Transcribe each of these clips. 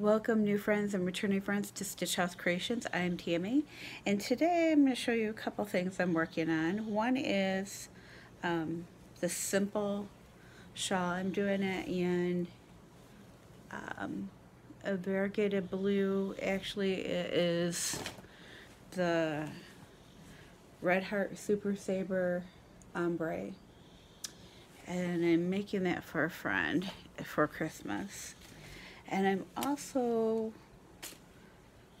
Welcome new friends and returning friends to Stitch House Creations. I am Tammy and today I'm going to show you a couple things I'm working on. One is um, the simple shawl. I'm doing it in um, a variegated blue. Actually it is the Red Heart Super Saver Ombre and I'm making that for a friend for Christmas. And I'm also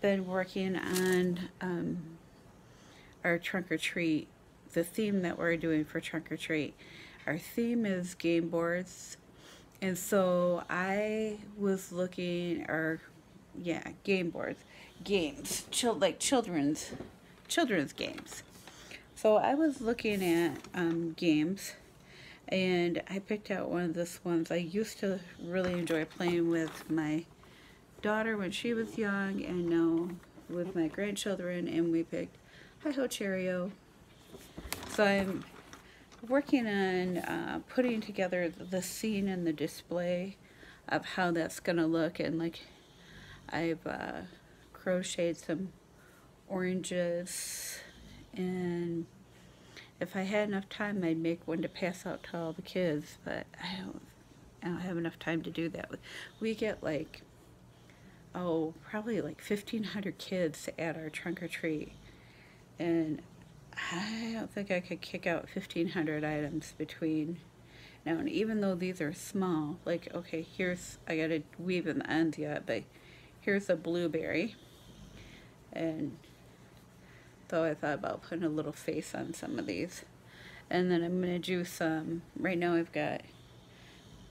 been working on um, our trunk or treat, the theme that we're doing for trunk or treat. Our theme is game boards. And so I was looking, or yeah, game boards, games, chil like children's, children's games. So I was looking at um, games and I picked out one of this ones. I used to really enjoy playing with my daughter when she was young and now with my grandchildren and we picked Hi Ho Cherry-O. So I'm working on uh, putting together the scene and the display of how that's gonna look and like I've uh, crocheted some oranges and if I had enough time, I'd make one to pass out to all the kids, but I don't, I don't have enough time to do that. We get like, oh, probably like 1,500 kids at our trunk or treat, and I don't think I could kick out 1,500 items between now, and even though these are small, like, okay, here's, I gotta weave in the ends yet, but here's a blueberry, and so I thought about putting a little face on some of these. And then I'm going to do some, right now I've got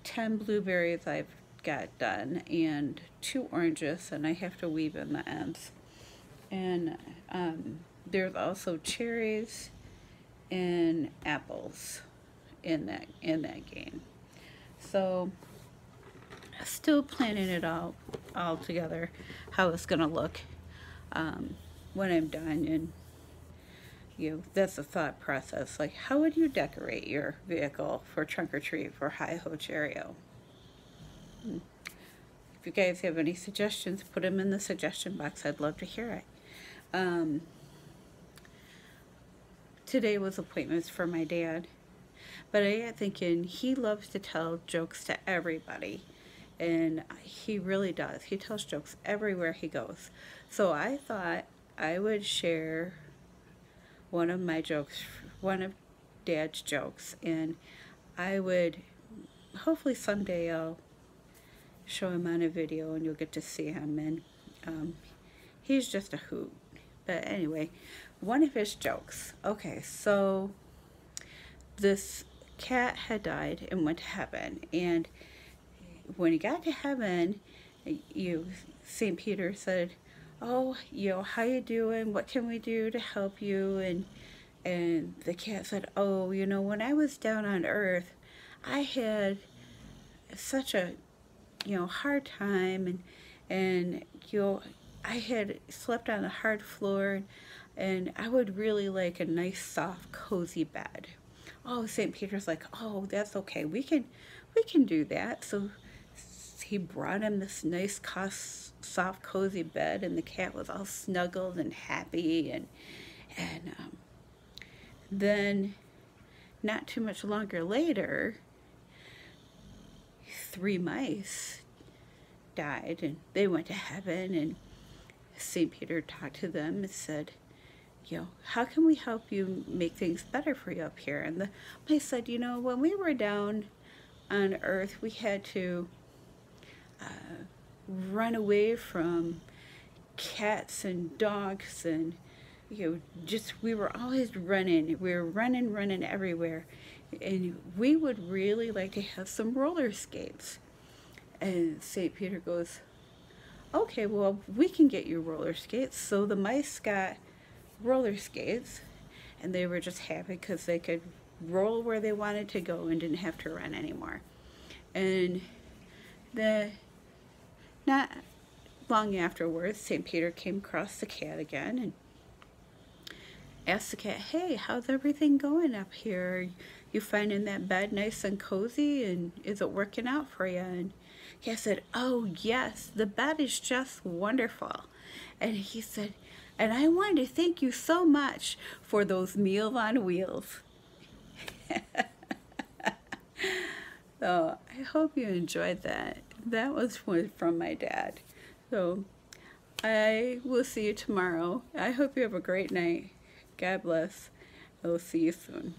10 blueberries I've got done and two oranges and I have to weave in the ends. And um, there's also cherries and apples in that in that game. So still planning it all all together how it's gonna look um, when I'm done and you that's a thought process. Like how would you decorate your vehicle for trunk or treat for Hi Ho Cherry-O hmm. if you guys have any suggestions put them in the suggestion box. I'd love to hear it. Um, today was appointments for my dad but I got thinking. He loves to tell jokes to everybody and he really does. He tells jokes everywhere he goes. So I thought I would share one of my jokes, one of Dad's jokes, and I would, hopefully someday I'll show him on a video and you'll get to see him, and um, he's just a hoot. But anyway, one of his jokes. Okay, so this cat had died and went to heaven, and when he got to heaven, you St. Peter said, oh, you know, how you doing? What can we do to help you? And and the cat said, oh, you know, when I was down on earth, I had such a, you know, hard time and, and, you know, I had slept on a hard floor and I would really like a nice, soft, cozy bed. Oh, St. Peter's like, oh, that's okay. We can, we can do that. So he brought him this nice, soft, cozy bed, and the cat was all snuggled and happy. And and um, then, not too much longer later, three mice died, and they went to heaven. And St. Peter talked to them and said, you know, how can we help you make things better for you up here? And the mice said, you know, when we were down on earth, we had to run away from cats and dogs and you know just we were always running. We were running running everywhere. And we would really like to have some roller skates. And St. Peter goes okay well we can get you roller skates. So the mice got roller skates and they were just happy because they could roll where they wanted to go and didn't have to run anymore. And the not long afterwards, St. Peter came across the cat again and asked the cat, hey, how's everything going up here? You finding that bed nice and cozy and is it working out for you? And I said, Oh, yes, the bed is just wonderful. And he said, And I wanted to thank you so much for those Meals on Wheels. so I hope you enjoyed that. That was from my dad. So I will see you tomorrow. I hope you have a great night. God bless. I will see you soon.